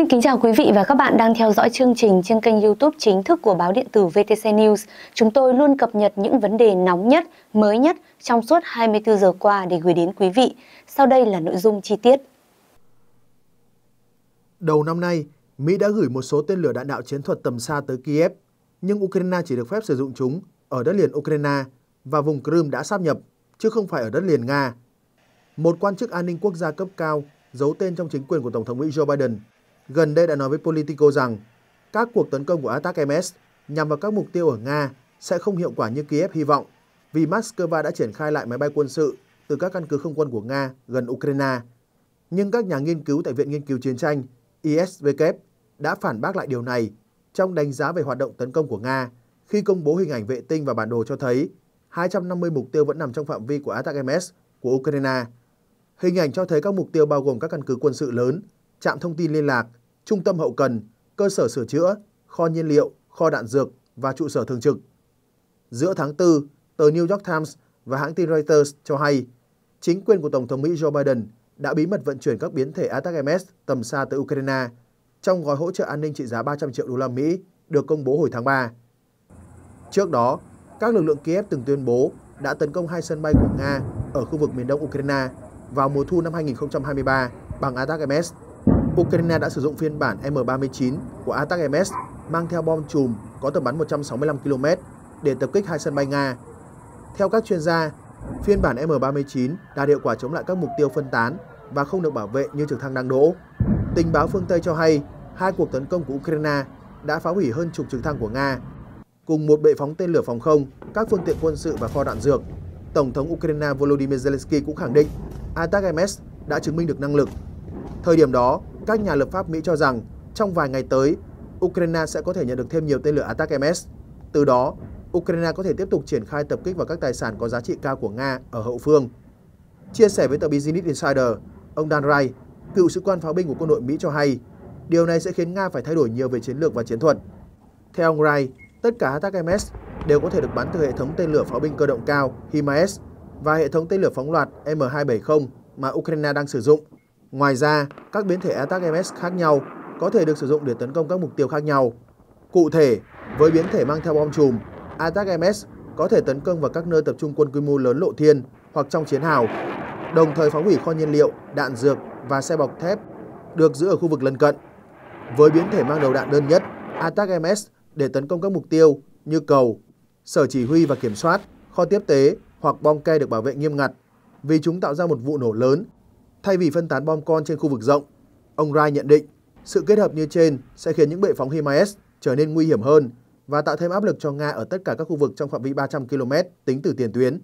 Xin kính chào quý vị và các bạn đang theo dõi chương trình trên kênh YouTube chính thức của báo điện tử VTC News. Chúng tôi luôn cập nhật những vấn đề nóng nhất, mới nhất trong suốt 24 giờ qua để gửi đến quý vị. Sau đây là nội dung chi tiết. Đầu năm nay, Mỹ đã gửi một số tên lửa đạn đạo chiến thuật tầm xa tới Kiev, nhưng Ukraine chỉ được phép sử dụng chúng ở đất liền Ukraine và vùng Crimea đã sáp nhập, chứ không phải ở đất liền Nga. Một quan chức an ninh quốc gia cấp cao giấu tên trong chính quyền của Tổng thống Mỹ Joe Biden gần đây đã nói với Politico rằng các cuộc tấn công của Attack MS nhằm vào các mục tiêu ở Nga sẽ không hiệu quả như Kiev hy vọng vì Moscow đã triển khai lại máy bay quân sự từ các căn cứ không quân của Nga gần Ukraine. Nhưng các nhà nghiên cứu tại Viện Nghiên cứu Chiến tranh ISVK đã phản bác lại điều này trong đánh giá về hoạt động tấn công của Nga khi công bố hình ảnh vệ tinh và bản đồ cho thấy 250 mục tiêu vẫn nằm trong phạm vi của Attack MS của Ukraine. Hình ảnh cho thấy các mục tiêu bao gồm các căn cứ quân sự lớn, trạm thông tin liên lạc, trung tâm hậu cần, cơ sở sửa chữa, kho nhiên liệu, kho đạn dược và trụ sở thường trực. Giữa tháng 4, tờ New York Times và hãng tin Reuters cho hay chính quyền của Tổng thống Mỹ Joe Biden đã bí mật vận chuyển các biến thể Attack-MS tầm xa tới Ukraine trong gói hỗ trợ an ninh trị giá 300 triệu đô la Mỹ được công bố hồi tháng 3. Trước đó, các lực lượng Kiev từng tuyên bố đã tấn công hai sân bay của Nga ở khu vực miền đông Ukraine vào mùa thu năm 2023 bằng Attack-MS. Ukraine đã sử dụng phiên bản M39 của Atac MS mang theo bom chùm có tầm bắn 165 km để tập kích hai sân bay Nga. Theo các chuyên gia, phiên bản M39 đạt hiệu quả chống lại các mục tiêu phân tán và không được bảo vệ như trực thăng đang đỗ. Tình báo phương Tây cho hay hai cuộc tấn công của Ukraine đã phá hủy hơn chục trực thăng của Nga, cùng một bệ phóng tên lửa phòng không, các phương tiện quân sự và kho đạn dược. Tổng thống Ukraine Volodymyr Zelensky cũng khẳng định Atac MS đã chứng minh được năng lực. Thời điểm đó, các nhà lập pháp Mỹ cho rằng trong vài ngày tới, Ukraine sẽ có thể nhận được thêm nhiều tên lửa Attack-MS. Từ đó, Ukraine có thể tiếp tục triển khai tập kích vào các tài sản có giá trị cao của Nga ở hậu phương. Chia sẻ với tờ Business Insider, ông Dan Ray, cựu sĩ quan pháo binh của quân đội Mỹ cho hay, điều này sẽ khiến Nga phải thay đổi nhiều về chiến lược và chiến thuật. Theo ông Ray, tất cả Attack-MS đều có thể được bắn từ hệ thống tên lửa pháo binh cơ động cao HIMARS và hệ thống tên lửa phóng loạt M270 mà Ukraine đang sử dụng. Ngoài ra, các biến thể Attack-MS khác nhau có thể được sử dụng để tấn công các mục tiêu khác nhau. Cụ thể, với biến thể mang theo bom chùm, Attack-MS có thể tấn công vào các nơi tập trung quân quy mô lớn lộ thiên hoặc trong chiến hào, đồng thời phá hủy kho nhiên liệu, đạn dược và xe bọc thép được giữ ở khu vực lân cận. Với biến thể mang đầu đạn đơn nhất, Attack-MS để tấn công các mục tiêu như cầu, sở chỉ huy và kiểm soát, kho tiếp tế hoặc bom ke được bảo vệ nghiêm ngặt vì chúng tạo ra một vụ nổ lớn thay vì phân tán bom con trên khu vực rộng. Ông Rai nhận định sự kết hợp như trên sẽ khiến những bệ phóng HIMARS trở nên nguy hiểm hơn và tạo thêm áp lực cho Nga ở tất cả các khu vực trong phạm vi 300 km tính từ tiền tuyến.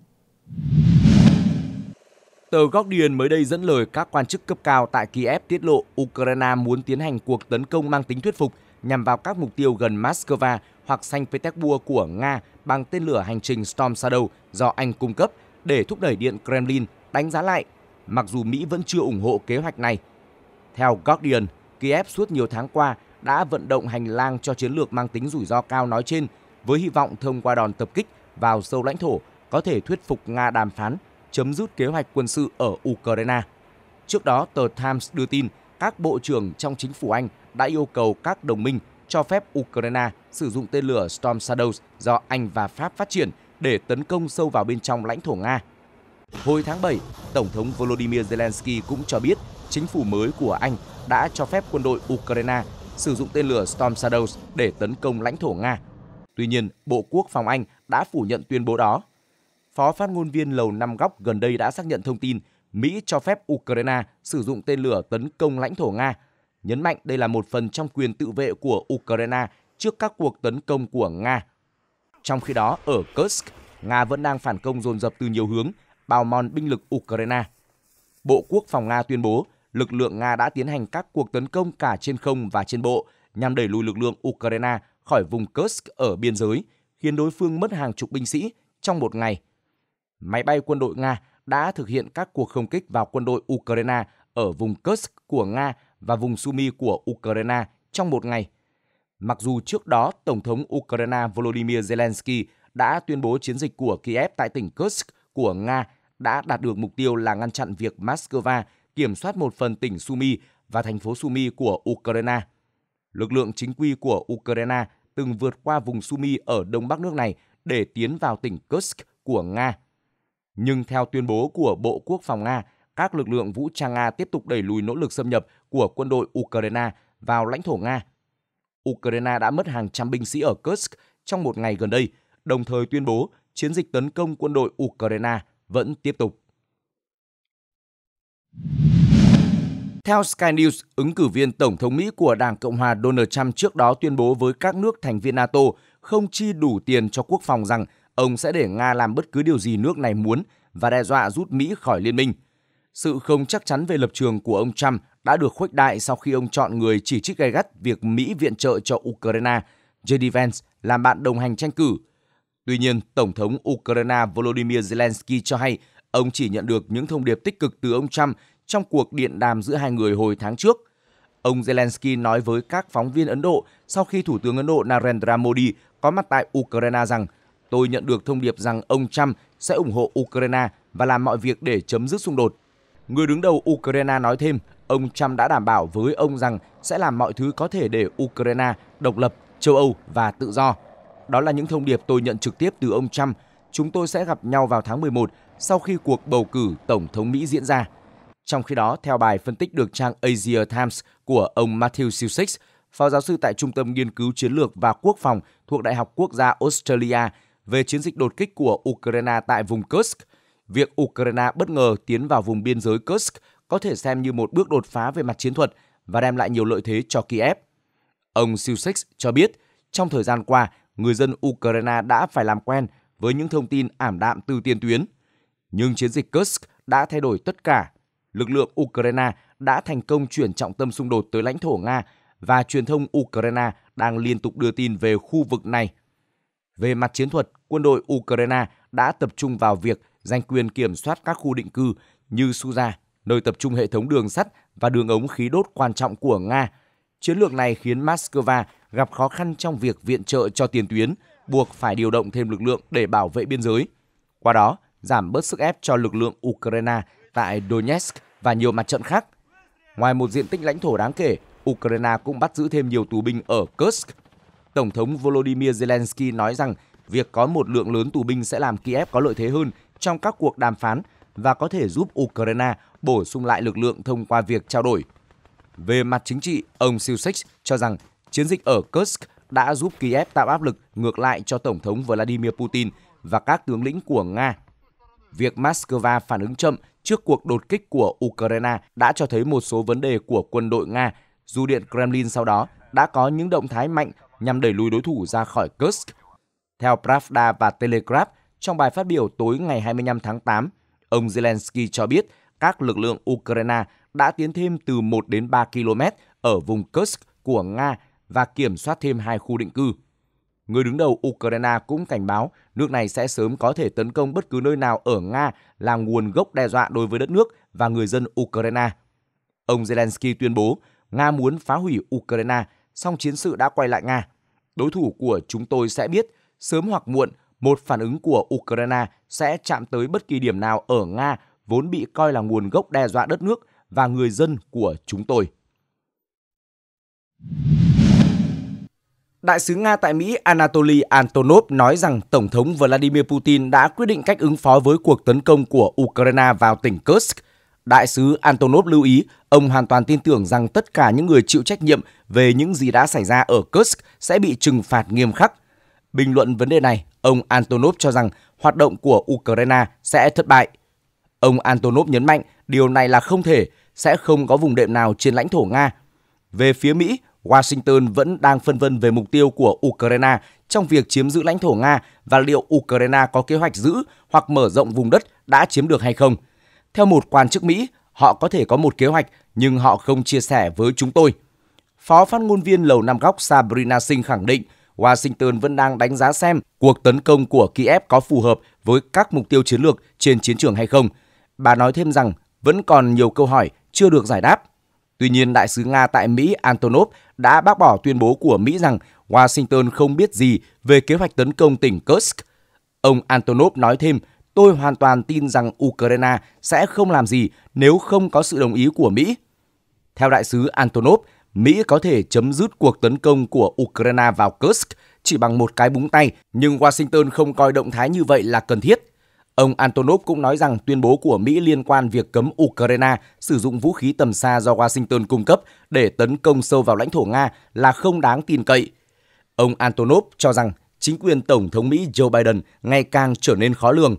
Tờ Guardian mới đây dẫn lời các quan chức cấp cao tại Kiev tiết lộ Ukraine muốn tiến hành cuộc tấn công mang tính thuyết phục nhằm vào các mục tiêu gần Moscow hoặc Saint Petersburg của Nga bằng tên lửa hành trình Storm Shadow do Anh cung cấp để thúc đẩy Điện Kremlin đánh giá lại, mặc dù Mỹ vẫn chưa ủng hộ kế hoạch này. Theo Guardian, Kiev suốt nhiều tháng qua đã vận động hành lang cho chiến lược mang tính rủi ro cao nói trên với hy vọng thông qua đòn tập kích vào sâu lãnh thổ có thể thuyết phục Nga đàm phán chấm dứt kế hoạch quân sự ở Ukraine. Trước đó, tờ Times đưa tin các bộ trưởng trong chính phủ Anh đã yêu cầu các đồng minh cho phép Ukraine sử dụng tên lửa Storm Shadows do Anh và Pháp phát triển để tấn công sâu vào bên trong lãnh thổ Nga. Hồi tháng 7, Tổng thống Volodymyr Zelensky cũng cho biết chính phủ mới của Anh đã cho phép quân đội Ukraine sử dụng tên lửa Storm Shadows để tấn công lãnh thổ Nga. Tuy nhiên, Bộ Quốc phòng Anh đã phủ nhận tuyên bố đó. Phó phát ngôn viên Lầu Năm Góc gần đây đã xác nhận thông tin Mỹ cho phép Ukraine sử dụng tên lửa tấn công lãnh thổ Nga, nhấn mạnh đây là một phần trong quyền tự vệ của Ukraine trước các cuộc tấn công của Nga. Trong khi đó, ở Kursk, Nga vẫn đang phản công dồn dập từ nhiều hướng, bào mòn binh lực Ukraine. Bộ Quốc phòng Nga tuyên bố lực lượng Nga đã tiến hành các cuộc tấn công cả trên không và trên bộ nhằm đẩy lùi lực lượng Ukraine khỏi vùng Kursk ở biên giới, khiến đối phương mất hàng chục binh sĩ trong một ngày. Máy bay quân đội Nga đã thực hiện các cuộc không kích vào quân đội Ukraine ở vùng Kursk của Nga và vùng Sumy của Ukraine trong một ngày. Mặc dù trước đó Tổng thống Ukraine Volodymyr Zelensky đã tuyên bố chiến dịch của Kiev tại tỉnh Kursk của Nga đã đạt được mục tiêu là ngăn chặn việc Moscow kiểm soát một phần tỉnh Sumy và thành phố Sumy của Ukraine. Lực lượng chính quy của Ukraine từng vượt qua vùng Sumy ở đông bắc nước này để tiến vào tỉnh Kursk của Nga. Nhưng theo tuyên bố của Bộ Quốc phòng Nga, các lực lượng vũ trang Nga tiếp tục đẩy lùi nỗ lực xâm nhập của quân đội Ukraine vào lãnh thổ Nga. Ukraine đã mất hàng trăm binh sĩ ở Kursk trong một ngày gần đây, đồng thời tuyên bố chiến dịch tấn công quân đội Ukraine vẫn tiếp tục. Theo Sky News, ứng cử viên Tổng thống Mỹ của Đảng Cộng hòa Donald Trump trước đó tuyên bố với các nước thành viên NATO không chi đủ tiền cho quốc phòng rằng ông sẽ để Nga làm bất cứ điều gì nước này muốn và đe dọa rút Mỹ khỏi liên minh. Sự không chắc chắn về lập trường của ông Trump đã được khuếch đại sau khi ông chọn người chỉ trích gay gắt việc Mỹ viện trợ cho Ukraine, JD Vance, làm bạn đồng hành tranh cử. Tuy nhiên, Tổng thống Ukraine Volodymyr Zelensky cho hay ông chỉ nhận được những thông điệp tích cực từ ông Trump trong cuộc điện đàm giữa hai người hồi tháng trước. Ông Zelensky nói với các phóng viên Ấn Độ sau khi Thủ tướng Ấn Độ Narendra Modi có mặt tại Ukraine rằng tôi nhận được thông điệp rằng ông Trump sẽ ủng hộ Ukraine và làm mọi việc để chấm dứt xung đột. Người đứng đầu Ukraine nói thêm, ông Trump đã đảm bảo với ông rằng sẽ làm mọi thứ có thể để Ukraine độc lập, châu Âu và tự do. Đó là những thông điệp tôi nhận trực tiếp từ ông Trump. Chúng tôi sẽ gặp nhau vào tháng 11 sau khi cuộc bầu cử Tổng thống Mỹ diễn ra. Trong khi đó, theo bài phân tích được trang Asia Times của ông Matthew Sussex, phó giáo sư tại Trung tâm Nghiên cứu Chiến lược và Quốc phòng thuộc Đại học Quốc gia Australia về chiến dịch đột kích của Ukraine tại vùng Kursk, việc Ukraine bất ngờ tiến vào vùng biên giới Kursk có thể xem như một bước đột phá về mặt chiến thuật và đem lại nhiều lợi thế cho Kiev. Ông Sussex cho biết, trong thời gian qua, người dân Ukraine đã phải làm quen với những thông tin ảm đạm từ tiền tuyến. Nhưng chiến dịch Kursk đã thay đổi tất cả lực lượng Ukraine đã thành công chuyển trọng tâm xung đột tới lãnh thổ Nga và truyền thông Ukraine đang liên tục đưa tin về khu vực này. Về mặt chiến thuật, quân đội Ukraine đã tập trung vào việc giành quyền kiểm soát các khu định cư như Suza, nơi tập trung hệ thống đường sắt và đường ống khí đốt quan trọng của Nga. Chiến lược này khiến Moscow gặp khó khăn trong việc viện trợ cho tiền tuyến, buộc phải điều động thêm lực lượng để bảo vệ biên giới. Qua đó, giảm bớt sức ép cho lực lượng Ukraine tại Donetsk và nhiều mặt trận khác. Ngoài một diện tích lãnh thổ đáng kể, Ukraine cũng bắt giữ thêm nhiều tù binh ở Kursk. Tổng thống Volodymyr Zelensky nói rằng việc có một lượng lớn tù binh sẽ làm Kiev có lợi thế hơn trong các cuộc đàm phán và có thể giúp Ukraine bổ sung lại lực lượng thông qua việc trao đổi. Về mặt chính trị, ông Sussex cho rằng chiến dịch ở Kursk đã giúp Kiev tạo áp lực ngược lại cho Tổng thống Vladimir Putin và các tướng lĩnh của Nga. Việc Moscow phản ứng chậm trước cuộc đột kích của Ukraine đã cho thấy một số vấn đề của quân đội Nga, dù Điện Kremlin sau đó đã có những động thái mạnh nhằm đẩy lùi đối thủ ra khỏi Kursk. Theo Pravda và Telegraph, trong bài phát biểu tối ngày 25 tháng 8, ông Zelensky cho biết các lực lượng Ukraine đã tiến thêm từ 1 đến 3 km ở vùng Kursk của Nga và kiểm soát thêm hai khu định cư. Người đứng đầu Ukraine cũng cảnh báo nước này sẽ sớm có thể tấn công bất cứ nơi nào ở Nga là nguồn gốc đe dọa đối với đất nước và người dân Ukraine. Ông Zelensky tuyên bố Nga muốn phá hủy Ukraine, song chiến sự đã quay lại Nga. Đối thủ của chúng tôi sẽ biết, sớm hoặc muộn, một phản ứng của Ukraine sẽ chạm tới bất kỳ điểm nào ở Nga vốn bị coi là nguồn gốc đe dọa đất nước và người dân của chúng tôi. Đại sứ Nga tại Mỹ Anatoly Antonov nói rằng Tổng thống Vladimir Putin đã quyết định cách ứng phó với cuộc tấn công của Ukraine vào tỉnh Kursk. Đại sứ Antonov lưu ý, ông hoàn toàn tin tưởng rằng tất cả những người chịu trách nhiệm về những gì đã xảy ra ở Kursk sẽ bị trừng phạt nghiêm khắc. Bình luận vấn đề này, ông Antonov cho rằng hoạt động của Ukraine sẽ thất bại. Ông Antonov nhấn mạnh điều này là không thể, sẽ không có vùng đệm nào trên lãnh thổ Nga. Về phía Mỹ, Washington vẫn đang phân vân về mục tiêu của Ukraine trong việc chiếm giữ lãnh thổ Nga và liệu Ukraine có kế hoạch giữ hoặc mở rộng vùng đất đã chiếm được hay không. Theo một quan chức Mỹ, họ có thể có một kế hoạch nhưng họ không chia sẻ với chúng tôi. Phó phát ngôn viên Lầu Năm Góc Sabrina Singh khẳng định Washington vẫn đang đánh giá xem cuộc tấn công của Kiev có phù hợp với các mục tiêu chiến lược trên chiến trường hay không. Bà nói thêm rằng vẫn còn nhiều câu hỏi chưa được giải đáp. Tuy nhiên, đại sứ Nga tại Mỹ Antonov đã bác bỏ tuyên bố của Mỹ rằng Washington không biết gì về kế hoạch tấn công tỉnh Kursk. Ông Antonov nói thêm, tôi hoàn toàn tin rằng Ukraine sẽ không làm gì nếu không có sự đồng ý của Mỹ. Theo đại sứ Antonov, Mỹ có thể chấm dứt cuộc tấn công của Ukraine vào Kursk chỉ bằng một cái búng tay, nhưng Washington không coi động thái như vậy là cần thiết. Ông Antonov cũng nói rằng tuyên bố của Mỹ liên quan việc cấm Ukraine sử dụng vũ khí tầm xa do Washington cung cấp để tấn công sâu vào lãnh thổ Nga là không đáng tin cậy. Ông Antonov cho rằng chính quyền Tổng thống Mỹ Joe Biden ngày càng trở nên khó lường.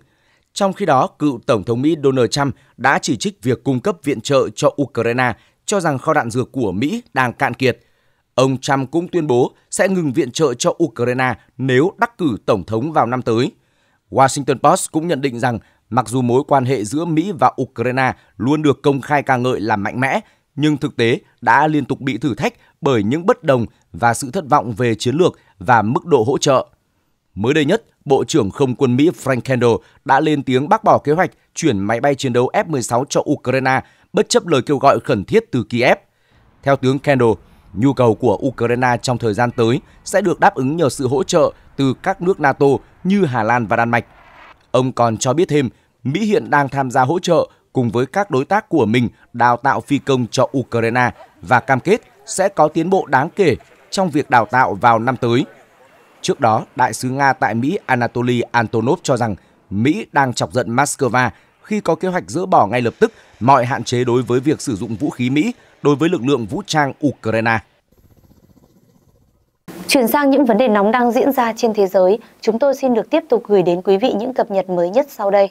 Trong khi đó, cựu Tổng thống Mỹ Donald Trump đã chỉ trích việc cung cấp viện trợ cho Ukraine, cho rằng kho đạn dược của Mỹ đang cạn kiệt. Ông Trump cũng tuyên bố sẽ ngừng viện trợ cho Ukraine nếu đắc cử Tổng thống vào năm tới. Washington Post cũng nhận định rằng mặc dù mối quan hệ giữa Mỹ và Ukraine luôn được công khai ca ngợi là mạnh mẽ, nhưng thực tế đã liên tục bị thử thách bởi những bất đồng và sự thất vọng về chiến lược và mức độ hỗ trợ. Mới đây nhất, Bộ trưởng Không quân Mỹ Frank Kendall đã lên tiếng bác bỏ kế hoạch chuyển máy bay chiến đấu F-16 cho Ukraine bất chấp lời kêu gọi khẩn thiết từ Kiev. Theo tướng Kendall, nhu cầu của Ukraine trong thời gian tới sẽ được đáp ứng nhờ sự hỗ trợ từ các nước NATO như Hà Lan và Đan Mạch. Ông còn cho biết thêm, Mỹ hiện đang tham gia hỗ trợ cùng với các đối tác của mình đào tạo phi công cho Ukraine và cam kết sẽ có tiến bộ đáng kể trong việc đào tạo vào năm tới. Trước đó, đại sứ Nga tại Mỹ Anatoly Antonov cho rằng Mỹ đang chọc giận Moscow khi có kế hoạch dỡ bỏ ngay lập tức mọi hạn chế đối với việc sử dụng vũ khí Mỹ đối với lực lượng vũ trang Ukraine. Chuyển sang những vấn đề nóng đang diễn ra trên thế giới, chúng tôi xin được tiếp tục gửi đến quý vị những cập nhật mới nhất sau đây.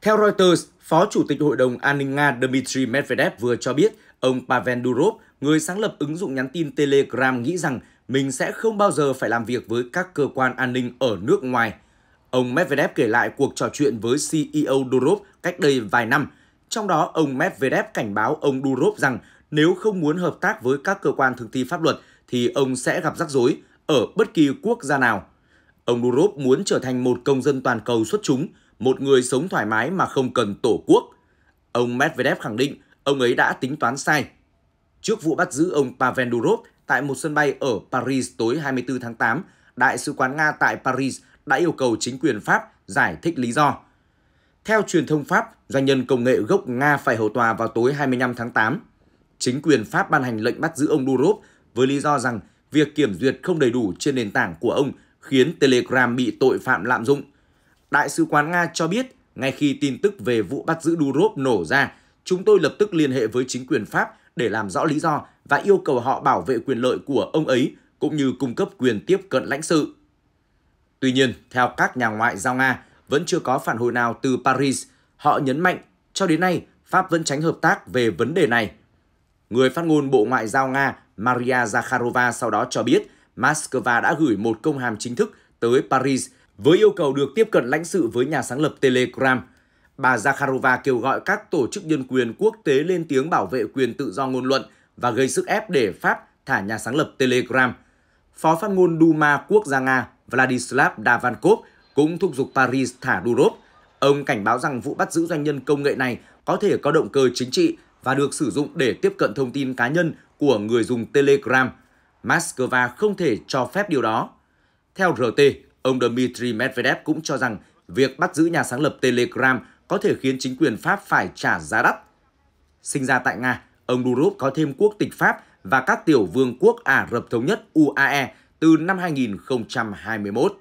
Theo Reuters, Phó Chủ tịch Hội đồng An ninh Nga Dmitry Medvedev vừa cho biết ông Pavel Durov, người sáng lập ứng dụng nhắn tin Telegram nghĩ rằng mình sẽ không bao giờ phải làm việc với các cơ quan an ninh ở nước ngoài. Ông Medvedev kể lại cuộc trò chuyện với CEO Durov cách đây vài năm. Trong đó, ông Medvedev cảnh báo ông Durov rằng nếu không muốn hợp tác với các cơ quan thực thi pháp luật thì ông sẽ gặp rắc rối ở bất kỳ quốc gia nào. Ông Durov muốn trở thành một công dân toàn cầu xuất chúng, một người sống thoải mái mà không cần tổ quốc. Ông Medvedev khẳng định ông ấy đã tính toán sai. Trước vụ bắt giữ ông Pavel Durov tại một sân bay ở Paris tối 24 tháng 8, Đại sứ quán Nga tại Paris đã yêu cầu chính quyền Pháp giải thích lý do. Theo truyền thông Pháp, doanh nhân công nghệ gốc Nga phải hầu tòa vào tối 25 tháng 8. Chính quyền Pháp ban hành lệnh bắt giữ ông Durov với lý do rằng việc kiểm duyệt không đầy đủ trên nền tảng của ông khiến Telegram bị tội phạm lạm dụng. Đại sứ quán Nga cho biết, ngay khi tin tức về vụ bắt giữ Durov nổ ra, chúng tôi lập tức liên hệ với chính quyền Pháp để làm rõ lý do và yêu cầu họ bảo vệ quyền lợi của ông ấy cũng như cung cấp quyền tiếp cận lãnh sự. Tuy nhiên, theo các nhà ngoại giao Nga, vẫn chưa có phản hồi nào từ Paris. Họ nhấn mạnh, cho đến nay, Pháp vẫn tránh hợp tác về vấn đề này. Người phát ngôn Bộ Ngoại giao Nga Maria Zakharova sau đó cho biết Moscow đã gửi một công hàm chính thức tới Paris với yêu cầu được tiếp cận lãnh sự với nhà sáng lập Telegram. Bà Zakharova kêu gọi các tổ chức nhân quyền quốc tế lên tiếng bảo vệ quyền tự do ngôn luận và gây sức ép để Pháp thả nhà sáng lập Telegram. Phó phát ngôn Duma Quốc gia Nga Vladislav Davankov cũng thúc giục Paris thả Durov. Ông cảnh báo rằng vụ bắt giữ doanh nhân công nghệ này có thể có động cơ chính trị và được sử dụng để tiếp cận thông tin cá nhân của người dùng Telegram. Moscow không thể cho phép điều đó. Theo RT, ông Dmitry Medvedev cũng cho rằng việc bắt giữ nhà sáng lập Telegram có thể khiến chính quyền Pháp phải trả giá đắt. Sinh ra tại Nga, ông Durov có thêm quốc tịch Pháp và các tiểu vương quốc Ả Rập Thống Nhất UAE từ năm 2021.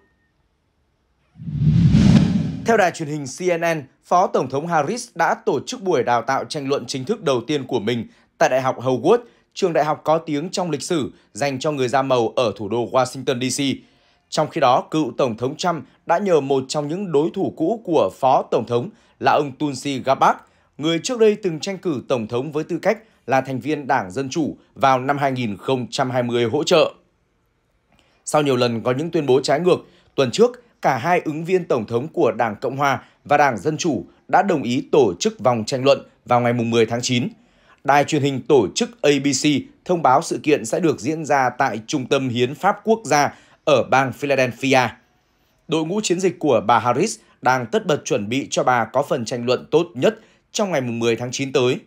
Theo đài truyền hình CNN, Phó Tổng thống Harris đã tổ chức buổi đào tạo tranh luận chính thức đầu tiên của mình tại Đại học Howard, trường đại học có tiếng trong lịch sử dành cho người da màu ở thủ đô Washington DC. Trong khi đó, cựu Tổng thống Trump đã nhờ một trong những đối thủ cũ của Phó Tổng thống là ông Tulsi Gabbard, người trước đây từng tranh cử Tổng thống với tư cách là thành viên Đảng Dân Chủ vào năm 2020 hỗ trợ. Sau nhiều lần có những tuyên bố trái ngược, tuần trước, cả hai ứng viên Tổng thống của Đảng Cộng Hòa và Đảng Dân Chủ đã đồng ý tổ chức vòng tranh luận vào ngày 10 tháng 9. Đài truyền hình tổ chức ABC thông báo sự kiện sẽ được diễn ra tại Trung tâm Hiến pháp Quốc gia ở bang Philadelphia. Đội ngũ chiến dịch của bà Harris đang tất bật chuẩn bị cho bà có phần tranh luận tốt nhất trong ngày 10 tháng 9 tới.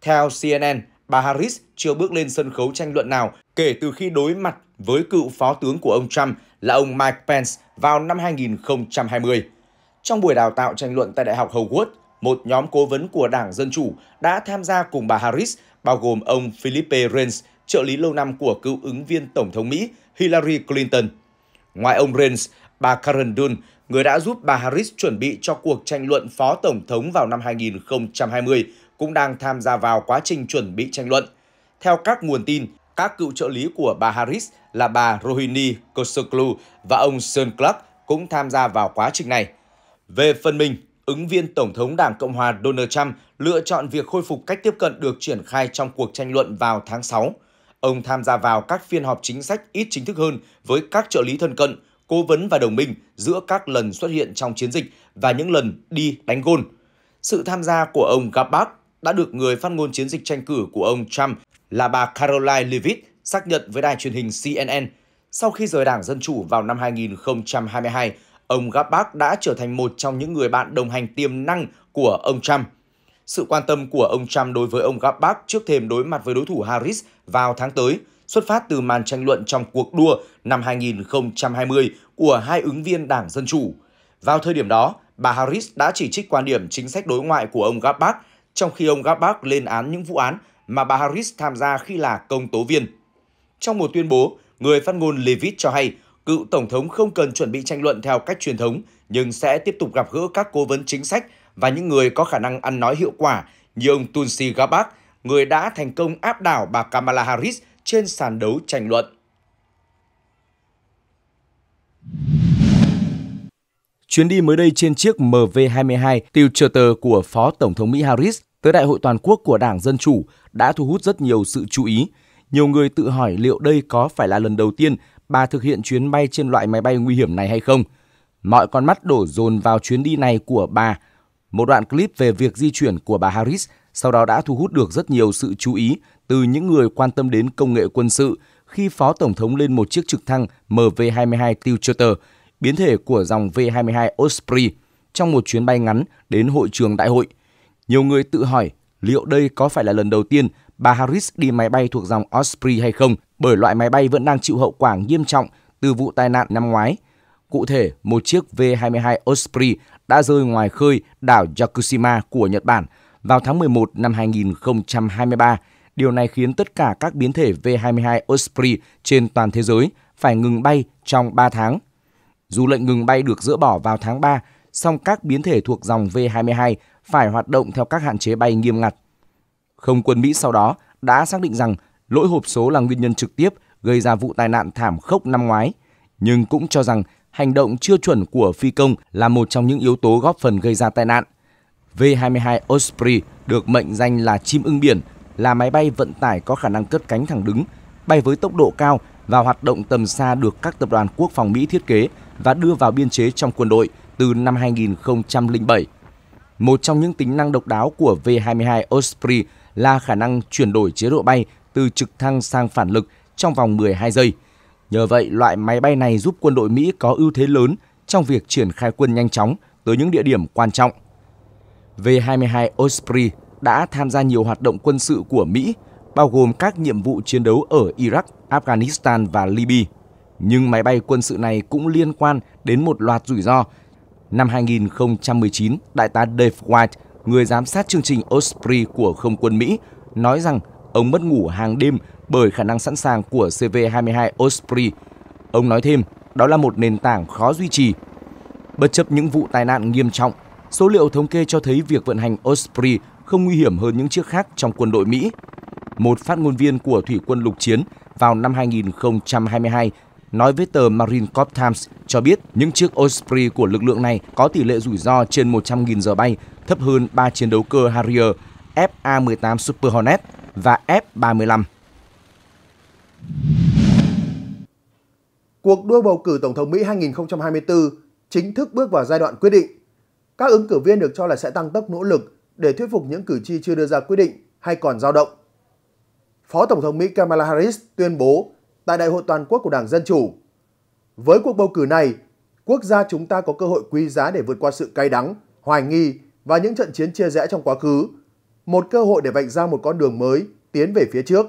Theo CNN, bà Harris chưa bước lên sân khấu tranh luận nào kể từ khi đối mặt với cựu phó tướng của ông Trump là ông Mike Pence vào năm 2020. Trong buổi đào tạo tranh luận tại Đại học Howard, một nhóm cố vấn của Đảng Dân Chủ đã tham gia cùng bà Harris, bao gồm ông Philippe Reince, trợ lý lâu năm của cựu ứng viên Tổng thống Mỹ Hillary Clinton. Ngoài ông Reince, bà Karen Dunn, người đã giúp bà Harris chuẩn bị cho cuộc tranh luận phó tổng thống vào năm 2020, cũng đang tham gia vào quá trình chuẩn bị tranh luận. Theo các nguồn tin, các cựu trợ lý của bà Harris là bà Rohini Kosoglu và ông Sean Clark cũng tham gia vào quá trình này. Về phần mình, ứng viên Tổng thống Đảng Cộng hòa Donald Trump lựa chọn việc khôi phục cách tiếp cận được triển khai trong cuộc tranh luận vào tháng 6. Ông tham gia vào các phiên họp chính sách ít chính thức hơn với các trợ lý thân cận, cố vấn và đồng minh giữa các lần xuất hiện trong chiến dịch và những lần đi đánh gôn. Sự tham gia của ông Gabak đã được người phát ngôn chiến dịch tranh cử của ông Trump là bà Caroline Levitt xác nhận với đài truyền hình CNN. Sau khi rời Đảng Dân Chủ vào năm 2022, ông Gabbard đã trở thành một trong những người bạn đồng hành tiềm năng của ông Trump. Sự quan tâm của ông Trump đối với ông Gabbard trước thềm đối mặt với đối thủ Harris vào tháng tới xuất phát từ màn tranh luận trong cuộc đua năm 2020 của hai ứng viên Đảng Dân Chủ. Vào thời điểm đó, bà Harris đã chỉ trích quan điểm chính sách đối ngoại của ông Gabbard, trong khi ông Gabbard lên án những vụ án mà bà Harris tham gia khi là công tố viên. Trong một tuyên bố, người phát ngôn Levitt cho hay cựu Tổng thống không cần chuẩn bị tranh luận theo cách truyền thống, nhưng sẽ tiếp tục gặp gỡ các cố vấn chính sách và những người có khả năng ăn nói hiệu quả như ông Tulsi Gabbard, người đã thành công áp đảo bà Kamala Harris trên sàn đấu tranh luận. Chuyến đi mới đây trên chiếc MV-22 charter của Phó Tổng thống Mỹ Harris tới Đại hội Toàn quốc của Đảng Dân Chủ đã thu hút rất nhiều sự chú ý. Nhiều người tự hỏi liệu đây có phải là lần đầu tiên bà thực hiện chuyến bay trên loại máy bay nguy hiểm này hay không. Mọi con mắt đổ dồn vào chuyến đi này của bà. Một đoạn clip về việc di chuyển của bà Harris sau đó đã thu hút được rất nhiều sự chú ý từ những người quan tâm đến công nghệ quân sự khi Phó Tổng thống lên một chiếc trực thăng MV-22 Tiltrotor, biến thể của dòng V-22 Osprey, trong một chuyến bay ngắn đến hội trường đại hội. Nhiều người tự hỏi liệu đây có phải là lần đầu tiên bà Harris đi máy bay thuộc dòng Osprey hay không, bởi loại máy bay vẫn đang chịu hậu quả nghiêm trọng từ vụ tai nạn năm ngoái. Cụ thể, một chiếc V-22 Osprey đã rơi ngoài khơi đảo Yakushima của Nhật Bản vào tháng 11 năm 2023. Điều này khiến tất cả các biến thể V-22 Osprey trên toàn thế giới phải ngừng bay trong 3 tháng. Dù lệnh ngừng bay được dỡ bỏ vào tháng 3, song các biến thể thuộc dòng V-22 phải hoạt động theo các hạn chế bay nghiêm ngặt. Không quân Mỹ sau đó đã xác định rằng lỗi hộp số là nguyên nhân trực tiếp gây ra vụ tai nạn thảm khốc năm ngoái, nhưng cũng cho rằng hành động chưa chuẩn của phi công là một trong những yếu tố góp phần gây ra tai nạn. V-22 Osprey được mệnh danh là chim ưng biển, là máy bay vận tải có khả năng cất cánh thẳng đứng, bay với tốc độ cao và hoạt động tầm xa được các tập đoàn quốc phòng Mỹ thiết kế và đưa vào biên chế trong quân đội từ năm 2007. Một trong những tính năng độc đáo của V-22 Osprey là khả năng chuyển đổi chế độ bay từ trực thăng sang phản lực trong vòng 12 giây. Nhờ vậy, loại máy bay này giúp quân đội Mỹ có ưu thế lớn trong việc triển khai quân nhanh chóng tới những địa điểm quan trọng. V-22 Osprey đã tham gia nhiều hoạt động quân sự của Mỹ, bao gồm các nhiệm vụ chiến đấu ở Iraq, Afghanistan và Libya. Nhưng máy bay quân sự này cũng liên quan đến một loạt rủi ro. Năm 2019, Đại tá Dave White, người giám sát chương trình Osprey của Không quân Mỹ, nói rằng ông mất ngủ hàng đêm bởi khả năng sẵn sàng của CV-22 Osprey. Ông nói thêm, đó là một nền tảng khó duy trì. Bất chấp những vụ tai nạn nghiêm trọng, số liệu thống kê cho thấy việc vận hành Osprey không nguy hiểm hơn những chiếc khác trong quân đội Mỹ. Một phát ngôn viên của Thủy quân lục chiến vào năm 2022 nói với tờ Marine Corps Times cho biết những chiếc Osprey của lực lượng này có tỷ lệ rủi ro trên 100.000 giờ bay, thấp hơn 3 chiến đấu cơ Harrier, FA-18 Super Hornet và F-35. Cuộc đua bầu cử Tổng thống Mỹ 2024 chính thức bước vào giai đoạn quyết định. Các ứng cử viên được cho là sẽ tăng tốc nỗ lực để thuyết phục những cử tri chưa đưa ra quyết định hay còn dao động. Phó Tổng thống Mỹ Kamala Harris tuyên bố tại Đại hội toàn quốc của Đảng Dân Chủ. Với cuộc bầu cử này, quốc gia chúng ta có cơ hội quý giá để vượt qua sự cay đắng, hoài nghi và những trận chiến chia rẽ trong quá khứ. Một cơ hội để vạch ra một con đường mới tiến về phía trước,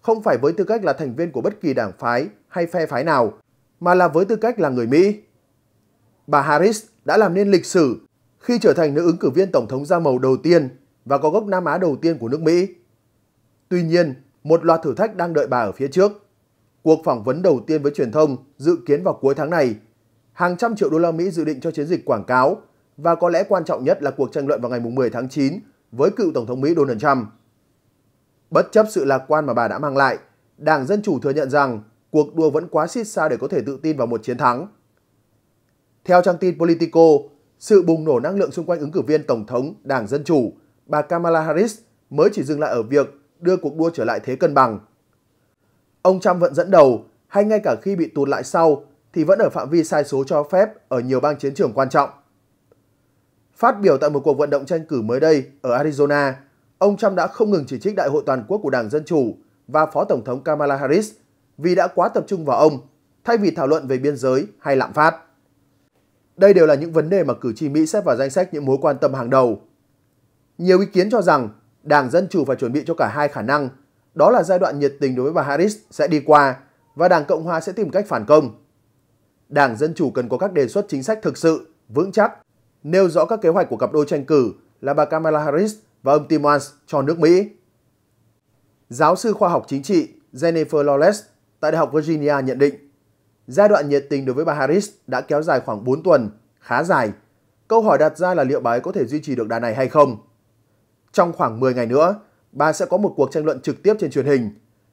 không phải với tư cách là thành viên của bất kỳ đảng phái hay phe phái nào, mà là với tư cách là người Mỹ. Bà Harris đã làm nên lịch sử khi trở thành nữ ứng cử viên tổng thống da màu đầu tiên và có gốc Nam Á đầu tiên của nước Mỹ. Tuy nhiên, một loạt thử thách đang đợi bà ở phía trước. Cuộc phỏng vấn đầu tiên với truyền thông dự kiến vào cuối tháng này. Hàng trăm triệu đô la Mỹ dự định cho chiến dịch quảng cáo và có lẽ quan trọng nhất là cuộc tranh luận vào ngày 10 tháng 9 với cựu Tổng thống Mỹ Donald Trump. Bất chấp sự lạc quan mà bà đã mang lại, Đảng Dân Chủ thừa nhận rằng cuộc đua vẫn quá xít xa để có thể tự tin vào một chiến thắng. Theo trang tin Politico, sự bùng nổ năng lượng xung quanh ứng cử viên Tổng thống Đảng Dân Chủ, bà Kamala Harris mới chỉ dừng lại ở việc đưa cuộc đua trở lại thế cân bằng. Ông Trump vẫn dẫn đầu, hay ngay cả khi bị tụt lại sau, thì vẫn ở phạm vi sai số cho phép ở nhiều bang chiến trường quan trọng. Phát biểu tại một cuộc vận động tranh cử mới đây ở Arizona, ông Trump đã không ngừng chỉ trích Đại hội toàn quốc của Đảng Dân Chủ và Phó Tổng thống Kamala Harris vì đã quá tập trung vào ông, thay vì thảo luận về biên giới hay lạm phát. Đây đều là những vấn đề mà cử tri Mỹ xếp vào danh sách những mối quan tâm hàng đầu. Nhiều ý kiến cho rằng Đảng Dân Chủ phải chuẩn bị cho cả hai khả năng, đó là giai đoạn nhiệt tình đối với bà Harris sẽ đi qua và Đảng Cộng Hòa sẽ tìm cách phản công. Đảng Dân Chủ cần có các đề xuất chính sách thực sự, vững chắc, nêu rõ các kế hoạch của cặp đôi tranh cử là bà Kamala Harris và ông Tim Walz cho nước Mỹ. Giáo sư khoa học chính trị Jennifer Lawless tại Đại học Virginia nhận định, giai đoạn nhiệt tình đối với bà Harris đã kéo dài khoảng 4 tuần, khá dài. Câu hỏi đặt ra là liệu bà ấy có thể duy trì được đà này hay không? Trong khoảng 10 ngày nữa, bà sẽ có một cuộc tranh luận trực tiếp trên truyền hình.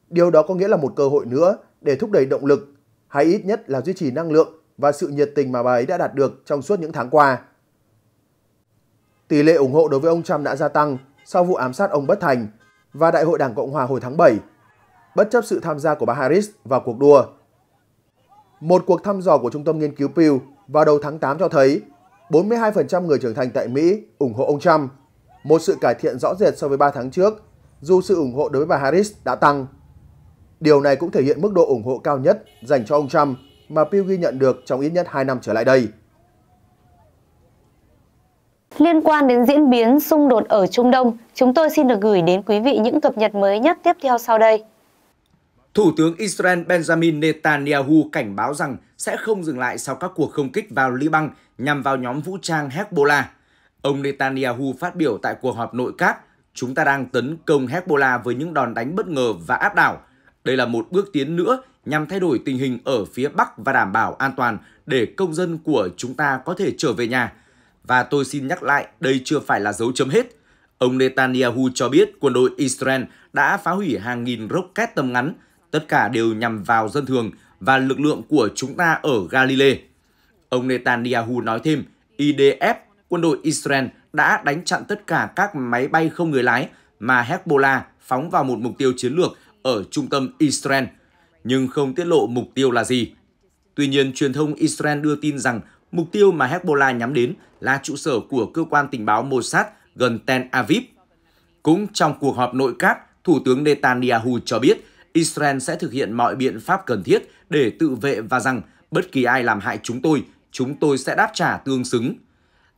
Điều đó có nghĩa là một cơ hội nữa để thúc đẩy động lực, hay ít nhất là duy trì năng lượng và sự nhiệt tình mà bà ấy đã đạt được trong suốt những tháng qua. Tỷ lệ ủng hộ đối với ông Trump đã gia tăng sau vụ ám sát ông bất thành và Đại hội Đảng Cộng Hòa hồi tháng 7, bất chấp sự tham gia của bà Harris vào cuộc đua. Một cuộc thăm dò của Trung tâm Nghiên cứu Pew vào đầu tháng 8 cho thấy 42% người trưởng thành tại Mỹ ủng hộ ông Trump, một sự cải thiện rõ rệt so với 3 tháng trước, dù sự ủng hộ đối với bà Harris đã tăng. Điều này cũng thể hiện mức độ ủng hộ cao nhất dành cho ông Trump mà Pew ghi nhận được trong ít nhất 2 năm trở lại đây. Liên quan đến diễn biến xung đột ở Trung Đông, chúng tôi xin được gửi đến quý vị những cập nhật mới nhất tiếp theo sau đây. Thủ tướng Israel Benjamin Netanyahu cảnh báo rằng sẽ không dừng lại sau các cuộc không kích vào Liban nhằm vào nhóm vũ trang Hezbollah. Ông Netanyahu phát biểu tại cuộc họp nội các, chúng ta đang tấn công Hezbollah với những đòn đánh bất ngờ và áp đảo. Đây là một bước tiến nữa nhằm thay đổi tình hình ở phía Bắc và đảm bảo an toàn để công dân của chúng ta có thể trở về nhà. Và tôi xin nhắc lại, đây chưa phải là dấu chấm hết. Ông Netanyahu cho biết quân đội Israel đã phá hủy hàng nghìn rocket tầm ngắn, tất cả đều nhằm vào dân thường và lực lượng của chúng ta ở Galilee. Ông Netanyahu nói thêm, IDF, quân đội Israel đã đánh chặn tất cả các máy bay không người lái mà Hezbollah phóng vào một mục tiêu chiến lược ở trung tâm Israel, nhưng không tiết lộ mục tiêu là gì. Tuy nhiên, truyền thông Israel đưa tin rằng mục tiêu mà Hezbollah nhắm đến là trụ sở của cơ quan tình báo Mossad gần Tel Aviv. Cũng trong cuộc họp nội các, Thủ tướng Netanyahu cho biết Israel sẽ thực hiện mọi biện pháp cần thiết để tự vệ và rằng bất kỳ ai làm hại chúng tôi, chúng tôi sẽ đáp trả tương xứng.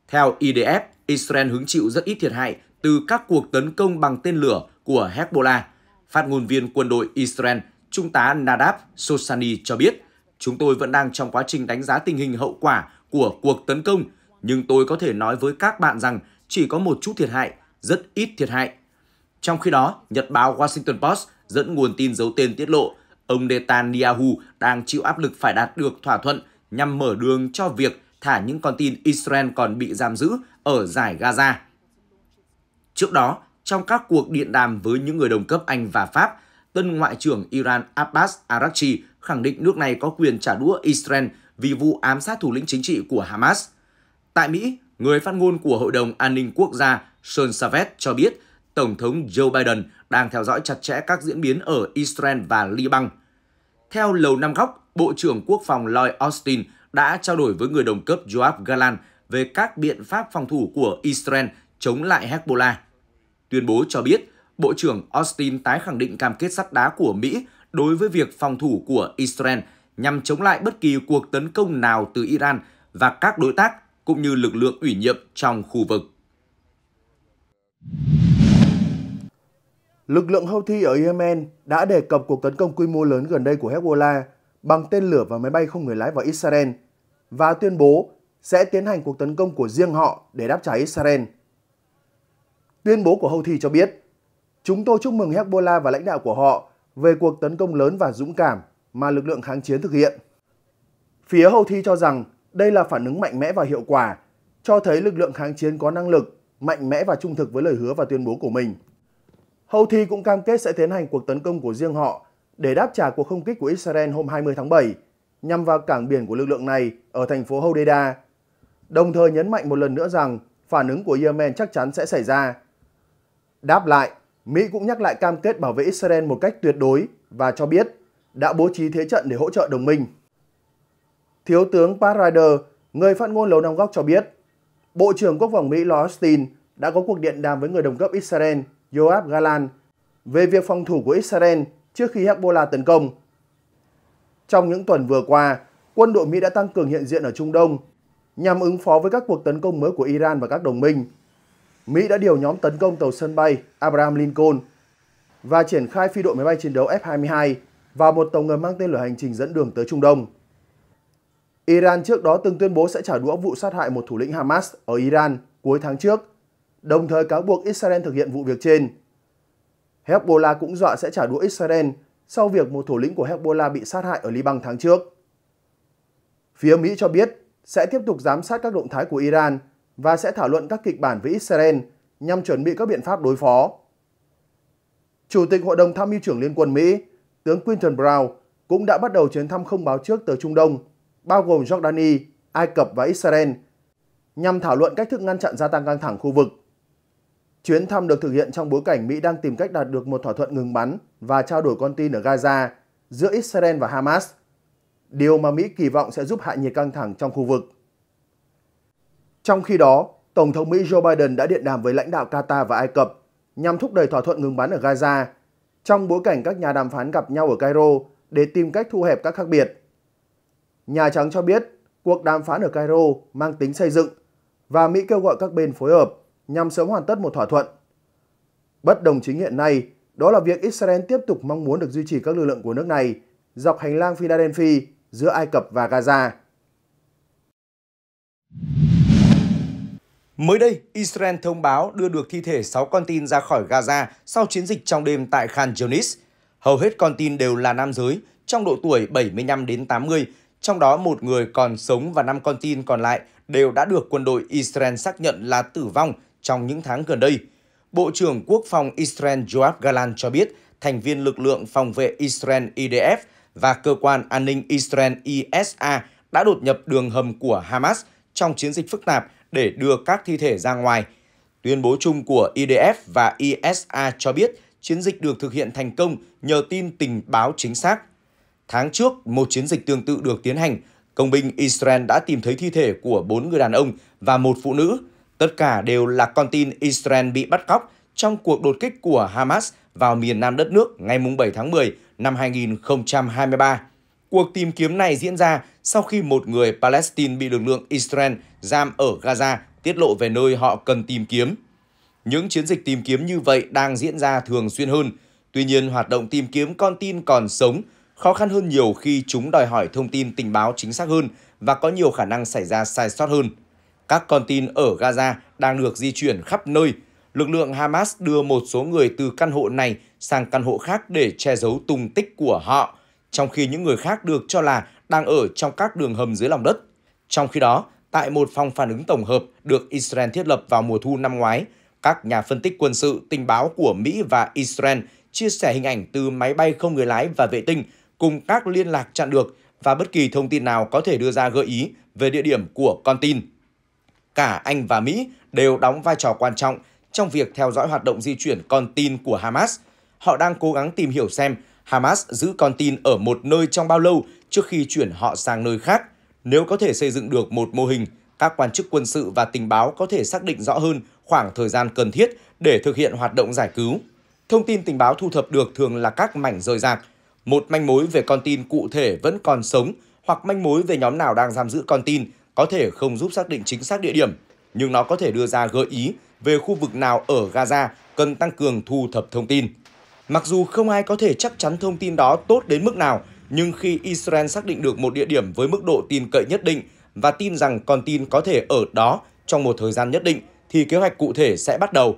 Theo IDF, Israel hứng chịu rất ít thiệt hại từ các cuộc tấn công bằng tên lửa của Hezbollah. Phát ngôn viên quân đội Israel, Trung tá Nadav Sosani cho biết, chúng tôi vẫn đang trong quá trình đánh giá tình hình hậu quả của cuộc tấn công, nhưng tôi có thể nói với các bạn rằng chỉ có một chút thiệt hại, rất ít thiệt hại. Trong khi đó, Nhật báo Washington Post dẫn nguồn tin giấu tên tiết lộ, ông Netanyahu đang chịu áp lực phải đạt được thỏa thuận nhằm mở đường cho việc thả những con tin Israel còn bị giam giữ ở giải Gaza. Trước đó, trong các cuộc điện đàm với những người đồng cấp Anh và Pháp, tân Ngoại trưởng Iran Abbas Araghchi khẳng định nước này có quyền trả đũa Israel vì vụ ám sát thủ lĩnh chính trị của Hamas. Tại Mỹ, người phát ngôn của Hội đồng An ninh Quốc gia Sean Savet cho biết Tổng thống Joe Biden đang theo dõi chặt chẽ các diễn biến ở Israel và Liban. Theo Lầu Năm Góc, Bộ trưởng Quốc phòng Lloyd Austin đã trao đổi với người đồng cấp Joab Galan về các biện pháp phòng thủ của Israel chống lại Hezbollah. Tuyên bố cho biết, Bộ trưởng Austin tái khẳng định cam kết sắt đá của Mỹ đối với việc phòng thủ của Israel nhằm chống lại bất kỳ cuộc tấn công nào từ Iran và các đối tác cũng như lực lượng ủy nhiệm trong khu vực. Lực lượng Houthi ở Yemen đã đề cập cuộc tấn công quy mô lớn gần đây của Hezbollah bằng tên lửa và máy bay không người lái vào Israel và tuyên bố sẽ tiến hành cuộc tấn công của riêng họ để đáp trả Israel. Tuyên bố của Houthi cho biết, chúng tôi chúc mừng Hezbollah và lãnh đạo của họ về cuộc tấn công lớn và dũng cảm mà lực lượng kháng chiến thực hiện. Phía Houthi cho rằng đây là phản ứng mạnh mẽ và hiệu quả, cho thấy lực lượng kháng chiến có năng lực, mạnh mẽ và trung thực với lời hứa và tuyên bố của mình. Houthi cũng cam kết sẽ tiến hành cuộc tấn công của riêng họ để đáp trả cuộc không kích của Israel hôm 20 tháng 7 nhằm vào cảng biển của lực lượng này ở thành phố Hodeida, đồng thời nhấn mạnh một lần nữa rằng phản ứng của Yemen chắc chắn sẽ xảy ra. Đáp lại, Mỹ cũng nhắc lại cam kết bảo vệ Israel một cách tuyệt đối và cho biết đã bố trí thế trận để hỗ trợ đồng minh. Thiếu tướng Pat Ryder, người phát ngôn Lầu Năm Góc cho biết, Bộ trưởng Quốc phòng Mỹ Lloyd Austin đã có cuộc điện đàm với người đồng cấp Israel Yoav Galan về việc phòng thủ của Israel trước khi Hezbollah tấn công. Trong những tuần vừa qua, quân đội Mỹ đã tăng cường hiện diện ở Trung Đông nhằm ứng phó với các cuộc tấn công mới của Iran và các đồng minh. Mỹ đã điều nhóm tấn công tàu sân bay Abraham Lincoln và triển khai phi đội máy bay chiến đấu F-22 và một tàu ngầm mang tên lửa hành trình dẫn đường tới Trung Đông. Iran trước đó từng tuyên bố sẽ trả đũa vụ sát hại một thủ lĩnh Hamas ở Iran cuối tháng trước, đồng thời cáo buộc Israel thực hiện vụ việc trên. Hezbollah cũng dọa sẽ trả đũa Israel sau việc một thủ lĩnh của Hezbollah bị sát hại ở Liban tháng trước. Phía Mỹ cho biết sẽ tiếp tục giám sát các động thái của Iran và sẽ thảo luận các kịch bản với Israel nhằm chuẩn bị các biện pháp đối phó. Chủ tịch Hội đồng Tham mưu trưởng Liên quân Mỹ, tướng Quinton Brown cũng đã bắt đầu chuyến thăm không báo trước tới Trung Đông, bao gồm Jordani, Ai Cập và Israel, nhằm thảo luận cách thức ngăn chặn gia tăng căng thẳng khu vực. Chuyến thăm được thực hiện trong bối cảnh Mỹ đang tìm cách đạt được một thỏa thuận ngừng bắn và trao đổi con tin ở Gaza giữa Israel và Hamas, điều mà Mỹ kỳ vọng sẽ giúp hạ nhiệt căng thẳng trong khu vực. Trong khi đó, Tổng thống Mỹ Joe Biden đã điện đàm với lãnh đạo Qatar và Ai Cập nhằm thúc đẩy thỏa thuận ngừng bắn ở Gaza trong bối cảnh các nhà đàm phán gặp nhau ở Cairo để tìm cách thu hẹp các khác biệt. Nhà Trắng cho biết cuộc đàm phán ở Cairo mang tính xây dựng và Mỹ kêu gọi các bên phối hợp nhằm sớm hoàn tất một thỏa thuận. Bất đồng chính hiện nay, đó là việc Israel tiếp tục mong muốn được duy trì các lực lượng của nước này dọc hành lang Philadelphia giữa Ai Cập và Gaza. Mới đây, Israel thông báo đưa được thi thể 6 con tin ra khỏi Gaza sau chiến dịch trong đêm tại Khan Yunis. Hầu hết con tin đều là nam giới, trong độ tuổi 75 đến 80, trong đó một người còn sống và 5 con tin còn lại đều đã được quân đội Israel xác nhận là tử vong trong những tháng gần đây. Bộ trưởng Quốc phòng Israel Joab Galan cho biết thành viên lực lượng phòng vệ Israel IDF và cơ quan an ninh Israel ISA đã đột nhập đường hầm của Hamas trong chiến dịch phức tạp để đưa các thi thể ra ngoài. Tuyên bố chung của IDF và ISA cho biết chiến dịch được thực hiện thành công nhờ tin tình báo chính xác. Tháng trước, một chiến dịch tương tự được tiến hành. Công binh Israel đã tìm thấy thi thể của bốn người đàn ông và một phụ nữ. Tất cả đều là con tin Israel bị bắt cóc trong cuộc đột kích của Hamas vào miền nam đất nước ngày 7 tháng 10 năm 2023. Cuộc tìm kiếm này diễn ra sau khi một người Palestine bị lực lượng Israel giam ở Gaza tiết lộ về nơi họ cần tìm kiếm. Những chiến dịch tìm kiếm như vậy đang diễn ra thường xuyên hơn. Tuy nhiên, hoạt động tìm kiếm con tin còn sống khó khăn hơn nhiều khi chúng đòi hỏi thông tin tình báo chính xác hơn và có nhiều khả năng xảy ra sai sót hơn. Các con tin ở Gaza đang được di chuyển khắp nơi. Lực lượng Hamas đưa một số người từ căn hộ này sang căn hộ khác để che giấu tung tích của họ, trong khi những người khác được cho là đang ở trong các đường hầm dưới lòng đất. Trong khi đó, tại một phòng phản ứng tổng hợp được Israel thiết lập vào mùa thu năm ngoái, các nhà phân tích quân sự tình báo của Mỹ và Israel chia sẻ hình ảnh từ máy bay không người lái và vệ tinh cùng các liên lạc chặn được và bất kỳ thông tin nào có thể đưa ra gợi ý về địa điểm của con tin. Cả Anh và Mỹ đều đóng vai trò quan trọng trong việc theo dõi hoạt động di chuyển con tin của Hamas. Họ đang cố gắng tìm hiểu xem Hamas giữ con tin ở một nơi trong bao lâu trước khi chuyển họ sang nơi khác. Nếu có thể xây dựng được một mô hình, các quan chức quân sự và tình báo có thể xác định rõ hơn khoảng thời gian cần thiết để thực hiện hoạt động giải cứu. Thông tin tình báo thu thập được thường là các mảnh rời rạc, một manh mối về con tin cụ thể vẫn còn sống hoặc manh mối về nhóm nào đang giam giữ con tin có thể không giúp xác định chính xác địa điểm, nhưng nó có thể đưa ra gợi ý về khu vực nào ở Gaza cần tăng cường thu thập thông tin. Mặc dù không ai có thể chắc chắn thông tin đó tốt đến mức nào, nhưng khi Israel xác định được một địa điểm với mức độ tin cậy nhất định và tin rằng con tin có thể ở đó trong một thời gian nhất định thì kế hoạch cụ thể sẽ bắt đầu.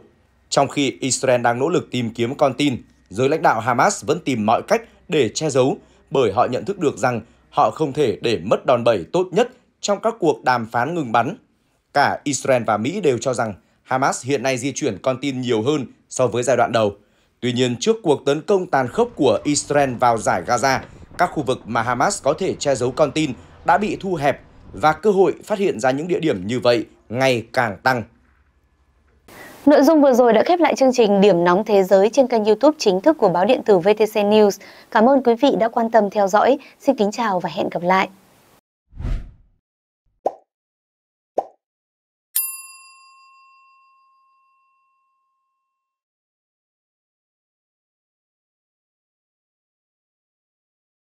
Trong khi Israel đang nỗ lực tìm kiếm con tin, giới lãnh đạo Hamas vẫn tìm mọi cách để che giấu bởi họ nhận thức được rằng họ không thể để mất đòn bẩy tốt nhất trong các cuộc đàm phán ngừng bắn. Cả Israel và Mỹ đều cho rằng Hamas hiện nay di chuyển con tin nhiều hơn so với giai đoạn đầu. Tuy nhiên, trước cuộc tấn công tàn khốc của Israel vào giải Gaza, các khu vực mà Hamas có thể che giấu con tin đã bị thu hẹp và cơ hội phát hiện ra những địa điểm như vậy ngày càng tăng. Nội dung vừa rồi đã khép lại chương trình Điểm nóng thế giới trên kênh YouTube chính thức của báo điện tử VTC News. Cảm ơn quý vị đã quan tâm theo dõi. Xin kính chào và hẹn gặp lại.